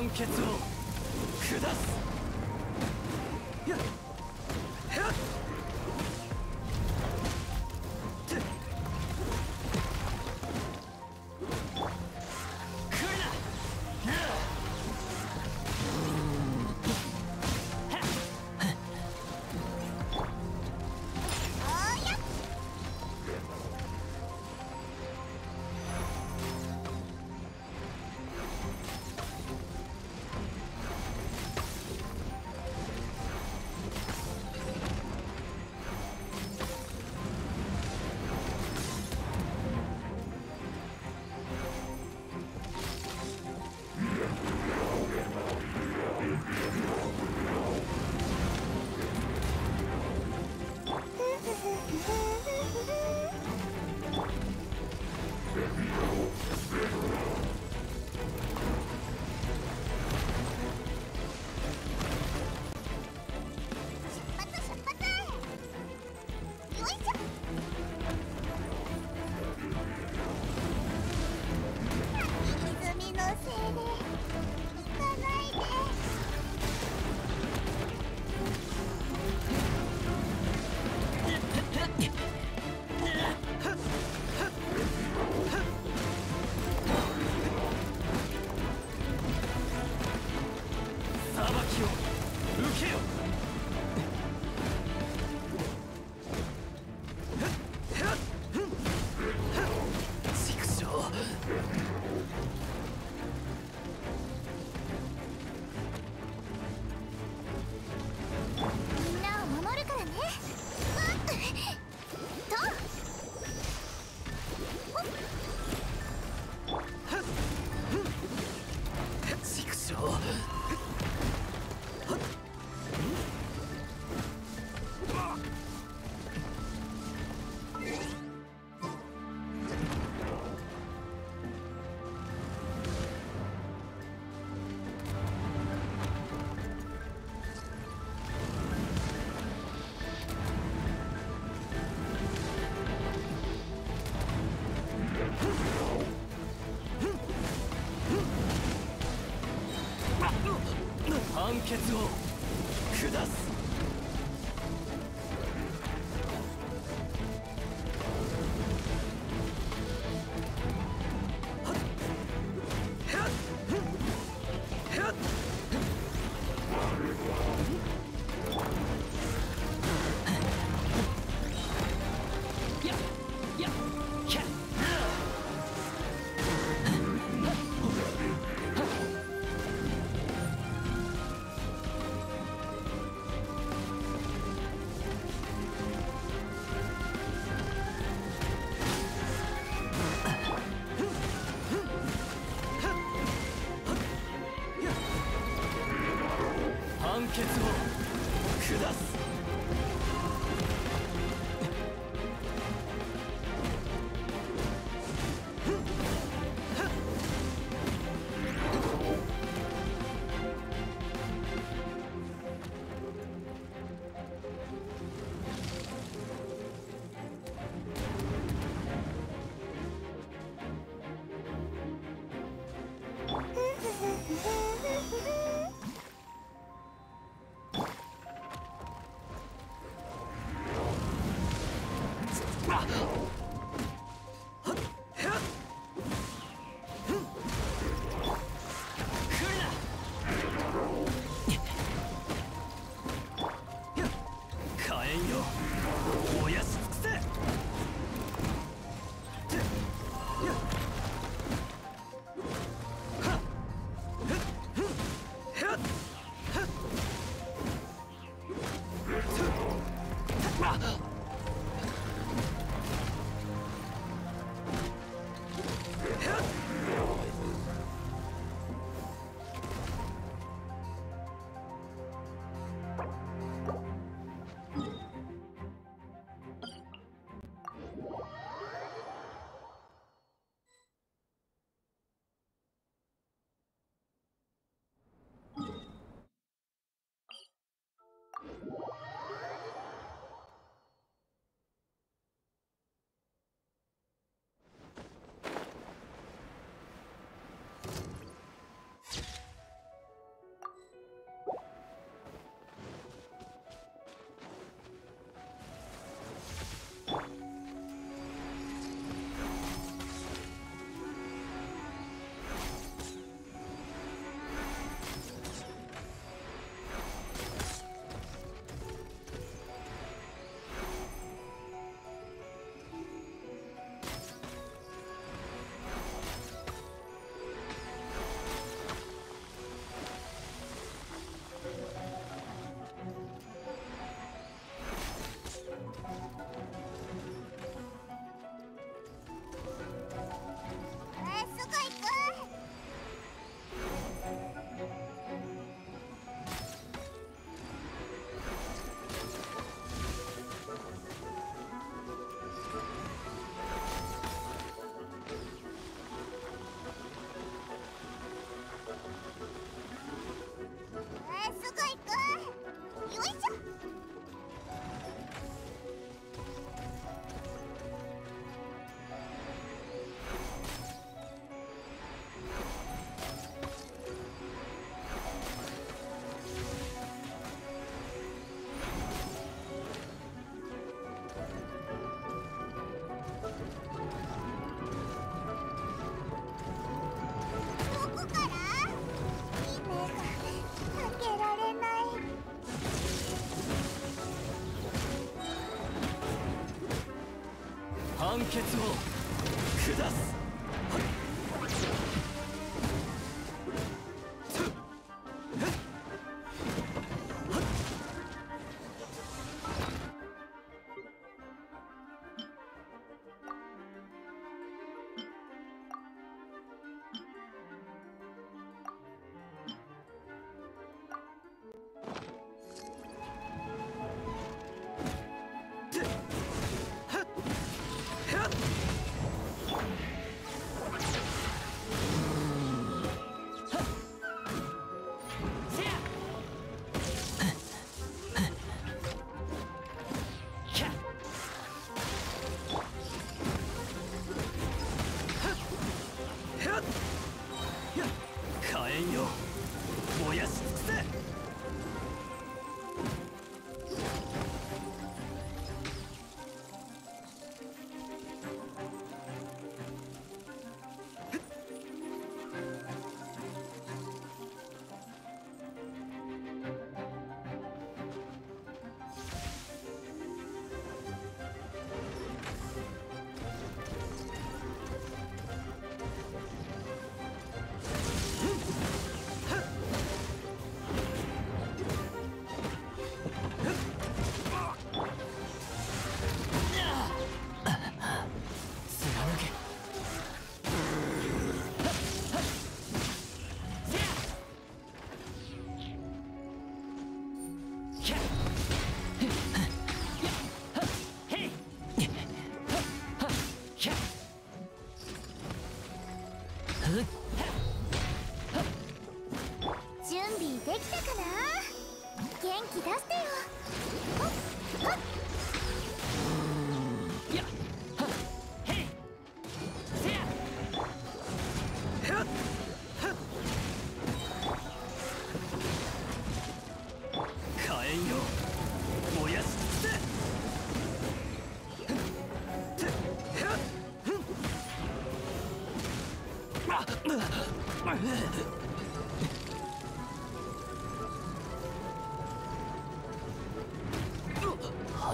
判決を下す。下す。決を下す。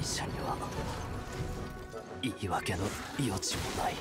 敗者には言い訳の余地もない。